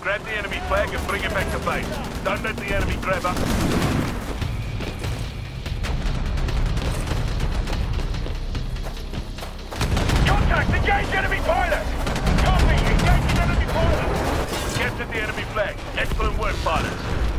Grab the enemy flag and bring it back to base. Don't let the enemy grab up. Contact! Engage enemy pilot! Copy! Engage enemy pilot! Captured the enemy flag. Excellent work, pilots.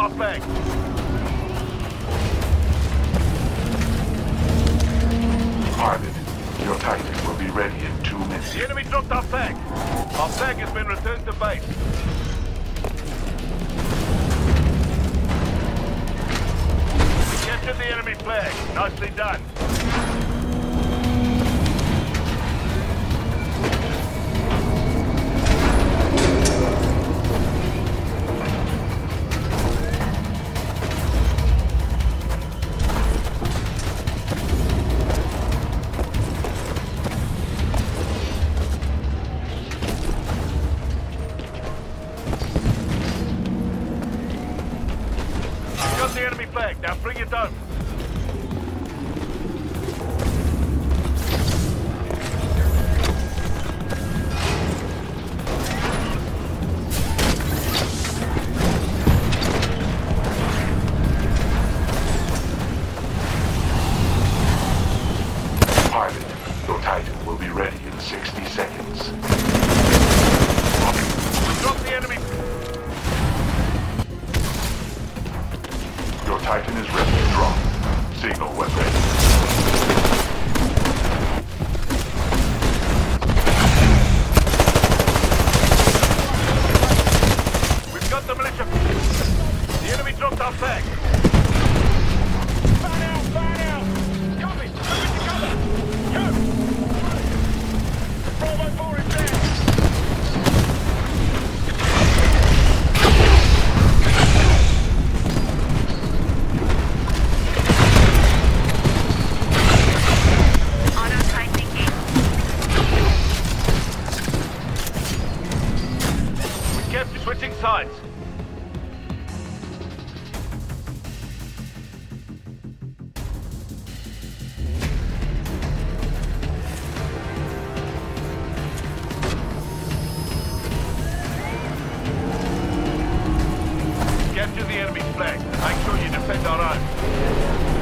They picked up our flag. Harvard, your Titan will be ready in two minutes. The enemy dropped our flag. Our flag has been returned to base. We captured the enemy flag. Nicely done. The enemy flag. Now bring it home. Titan is ready to drop. Signal when. We've got the militia. The enemy dropped our flag. Capture the enemy flag. Make sure you defend our own.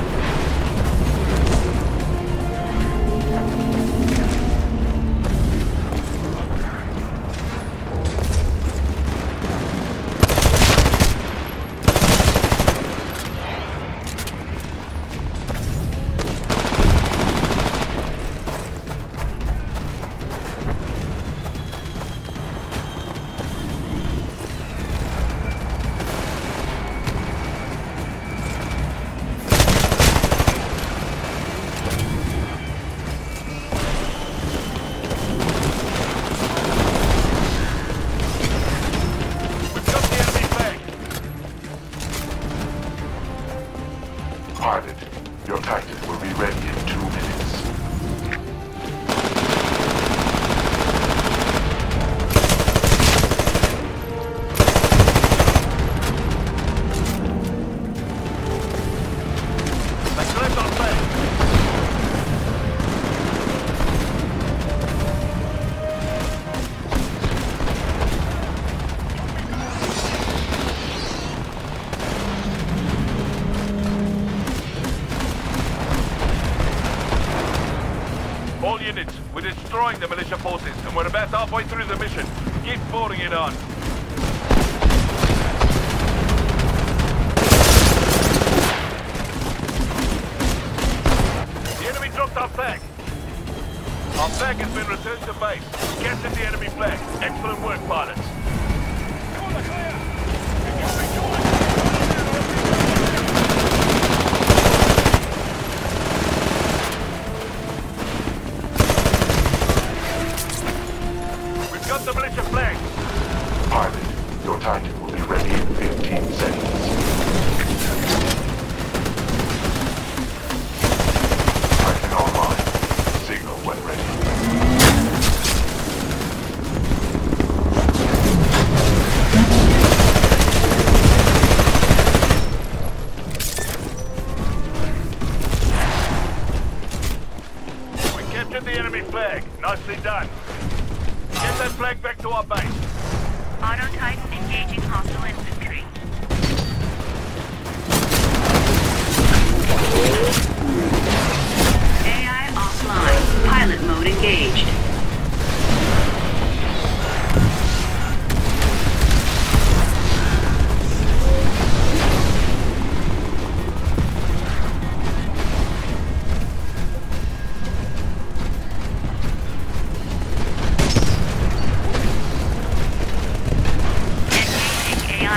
Destroying the militia forces, and we're about halfway through the mission. Keep forwarding it on.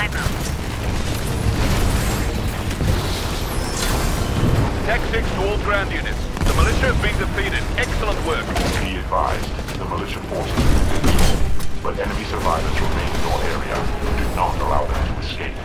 supply boat. Tech 6 to all ground units. The militia have been defeated. Excellent work. Be advised, the militia forces defeated, but enemy survivors remain in your area. Do not allow them to escape.